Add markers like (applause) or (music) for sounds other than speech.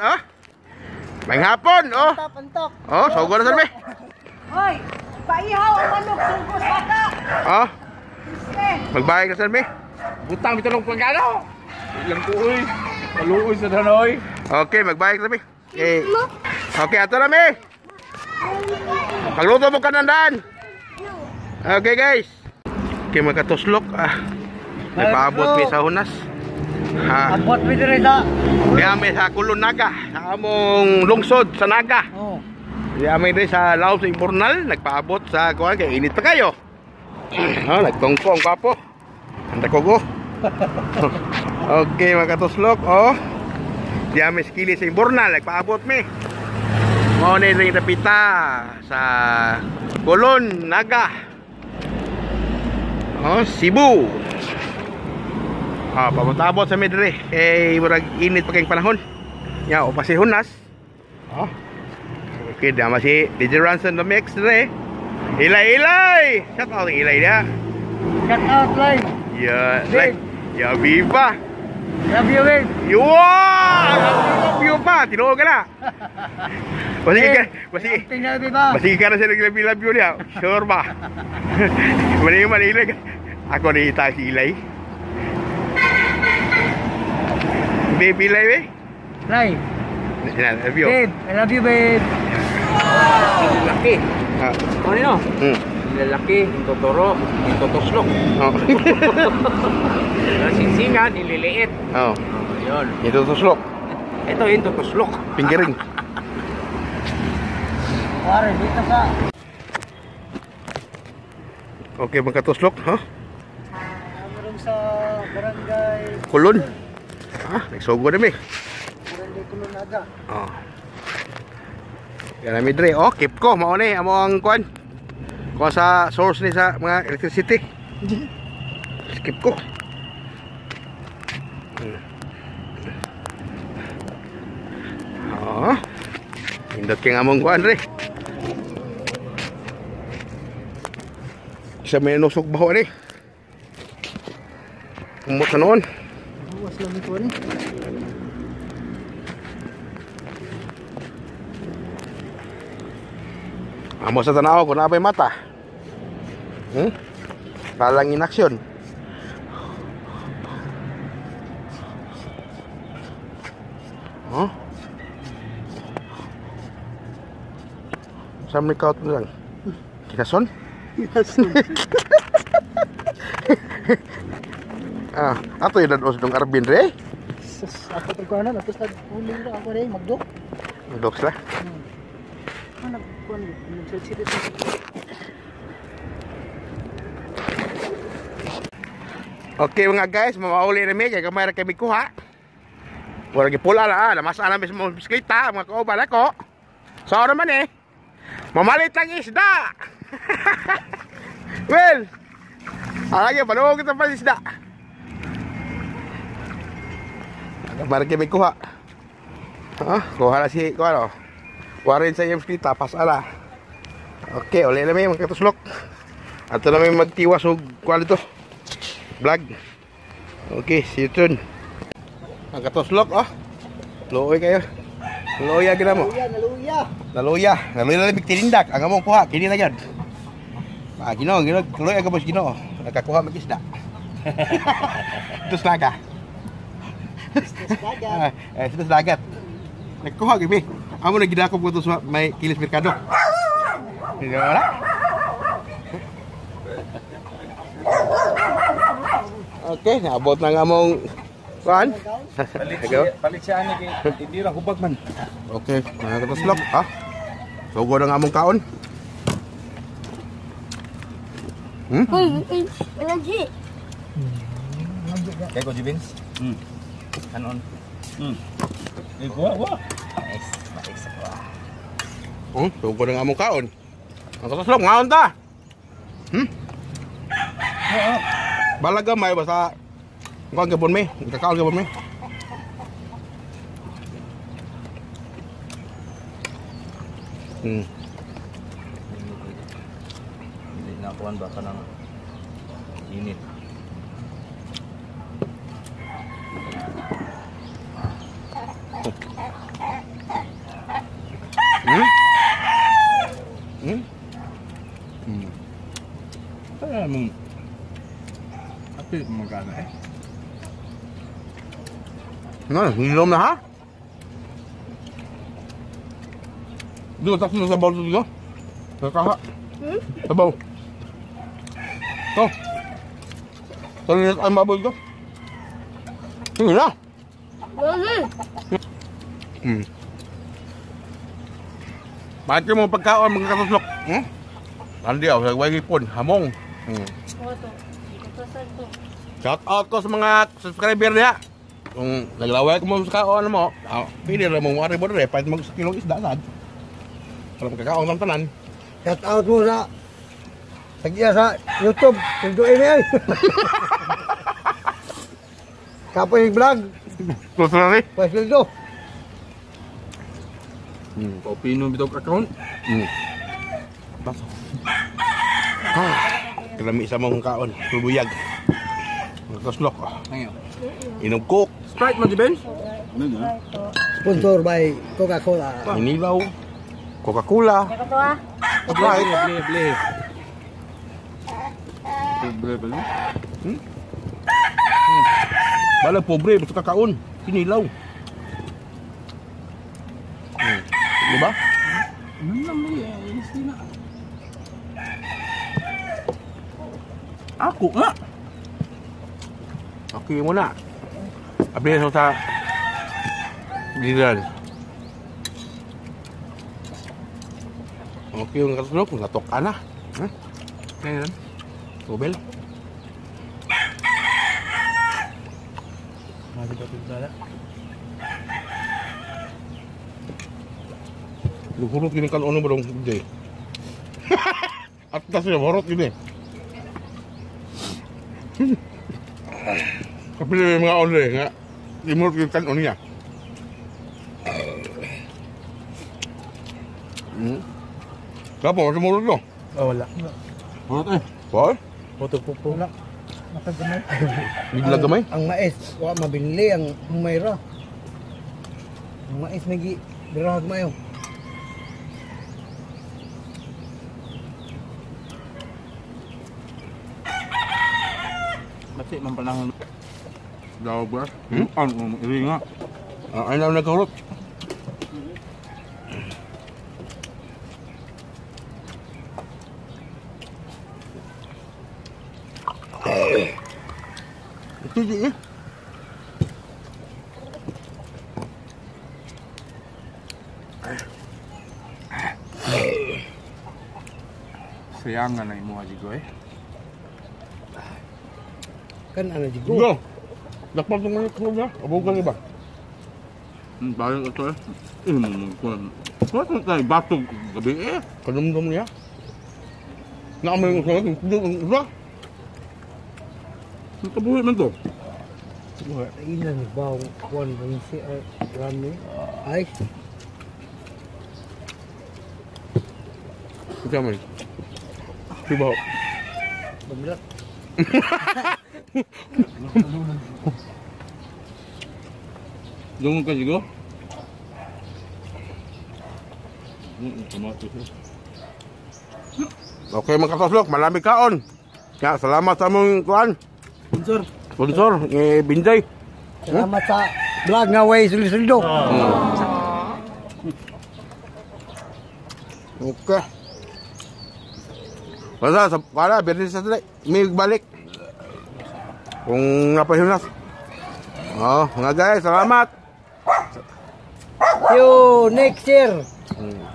oh. May hapon, oh. Antok, antok. Oh, sogo na sir, be. Hoy, paihaw ang manok sugos bata. Oh, Eh, magbayad ka sir, be. Butang bitaw ng pagkano. Ilang ko uy. Maluoy sa danoy. Okay, magbayad ka sir, be. Okay. Okay, ato na, be. Pagluto mo kanandaan. Okay, guys. Okay, magkatuslok. Ah. Nagpaabot mi sa hunas. Ha. abot mi dire sa. May sa Kulon Naga, sa among lungsod sa Naga. Oh. May rin sa Laos Imbornal, nagpaabot sa kuwan kay init pa kayo. (clears throat) oh, nagtungko ang papo. Anda ko go. (laughs) okay, mga katuslok, oh. Diya may skili sa Imbornal, nagpaabot mi. Mo ni ring napita sa Kulon Naga. Oh, Cebu. Ah, pabutabot sa midre. Eh, murag init pa kayong panahon. Ya, o pasihunas. Oh. Okay, dama si DJ Ransom the mix dre. Ilay, ilay! Shout out ilay dia. Shout out line. Ya, like, ya viva. Love you, babe. Yuwa! Love you pa, tinuod ka na. (laughs) Masige ka, ba? Masige ka na siya nag-love you niya. Sure ba? (laughs) Ilay. Ako ni ita si ilay. Baby ilay, be. Line. Love you. Babe, I love you, babe. Lalaki. Ah, Ano nino? hmm. Lalaki, yung totoro, yung totoslok. Oh. (laughs) Ang singsingan, nililiit. oh. Oh, yun. Ito tuslok. Ito yung totoslok. Pinggiring. Pare, dito sa. Okay, magkatuslok, ha? Meron sa barangay Kulon. Ah, nagsugo na mi. Oh. Yan na mi dre. Oh, keep ko mao ni amo ang kwan. Kuha sa source ni sa mga electricity. Skip ko. Oh. Indot kang among kwan dre. Isa may nusok baho ni. Kumot sa noon. Lang ito ni. Amo sa tanaw kung napay mata. Hmm? Palang in action. Huh? Sa may kaut mo lang. Kinason? Ah, ato yung dados ng Arbin re. Sus, ako pagkuhanan, tapos nag-uling lang ako rin, magdok. Doks lah. Ah, nagkuhan, nag-search dito. Okay mga guys, mamauli na mi kay kamay ra kami kuha. Wala gi pula na, lamas ana mismo bisikleta, mga kauban ako. So naman eh. Mamalit lang isda. (laughs) well. Alagi panuo kita pa isda. Kuha. Ha, kuha na si kuha no. Warin sa iyong bisikleta, pasala. Okay, uli na mi mga katuslok. Ato na may magtiwas og kuha dito vlog. Okay, see you soon. Ang katuslok, oh. Luoy kayo. Luoy agad mo. Luya, naluya. Naluya. Naluya na big tinindak. Ang among kuha, kini na yan. Ah, gino, gino, luoy agad mo gino. Nakakuha mag isda. Tus naga. (laughs) Ah, eh, tus dagat. Nagkuha gibi. Amo na gidakop ko to sa may kilis merkado. Hindi wala. Okay, naabot na nga mong kuhan. Agaw. Palit siya ani kay hindi ra hubag man. Okay, mga kataslok, ha? Sugo na nga mong kaon. Hmm? Lagi. Kay ko Jibins. Hmm. Kanon. Hmm. Eh. Nice. Nice. Hmm? Na nga mong kaon. Ang ngaon ta! Hmm? Balaga may basta kuhan gabon mi, kakaon gabon mi. Hmm. Hindi na kuhan ba ka ng init. mong... Apil mo magkano eh. Ano, hilom na ha? Dito, tapos na sabaw dito. Nakaha. Sabaw. Ito. Salinit ang baboy ko. Sige na. Hmm. Bakit yung mga pagkaon, mga katuslok? Hmm? Andi ako, sa hipon, hamong. Hmm. Shout out ko sa mga subscriber niya. Kung naglaway ko mo sa kaon mo, ah, pili na mong wari mo rin, pahit mag sa kilong isda sad. Para magkakaon ng tanan. Shout out mo sa Tagya sa YouTube. Tunduin mo yan. Kapoy vlog. Rin. Pasildo. Hmm. Paupino bitog account. Hmm. Baso. Ah, kalami sa mong kaon, tubuyag. Magkaslok. ah. Ngayon. Inom coke, Sprite mo di Ben? Sponsor by Coca-Cola. inilaw, Coca-Cola. Sprite. Ble, ble. Ble, ble. Bala pobre, basta kakaon. Kinilaw. Hmm. Di ba? Ano lang mo yan? Hindi na. Ako nga. Okay mo na. Abis mo sa Gilan. Okay yung kasulok, natok ka na. Hmm? Ngayon. Tubel. Mati pa tigdala. Luhurot yun kan ono ba dong hindi. Atas ya horot ini. Kapila yung mga onre nga. Imurot yung kan ono niya. Hmm. Kapo, masih murot lo. Oh, wala. Horot eh. Paul? Moto po po. Wala. Matagamay. Bigla gamay. Ang mais, wa mabinli ang humayra. Ang mais magi dirahag mayo. Mati man panahon. Daw ba? Hmm? Ano, iri nga. Ah, ay na nagkahurot. Ito di eh. Sayang nga na imo aji ko eh. Kan ano di Go. Go. Dakpan tong mga tulog na. Abogan iba. Hmm, bayan ito eh. Eh, mo mo ko. What mo tayo batog gabi eh. Kanumdum niya. Naamay yung tulog. Tulog ang iba. Ang kabuhi man to. Ilan ni bawang kuan bang si ay rami. Ay, Ikaw man. Sibaw. bumlat. Dungo ka sigo? Hmm, eh. Okay mga katoslok, malami kaon. Ya, salamat sa mong kuan. Sponsor. Sponsor, ni Binjay. Salamat sa vlog nga way sulisuldo. Okay. Basta, sa, para, birnis sa dali. May balik. Kung napahinas. Oh, mga guys, salamat. See you next year. Hmm.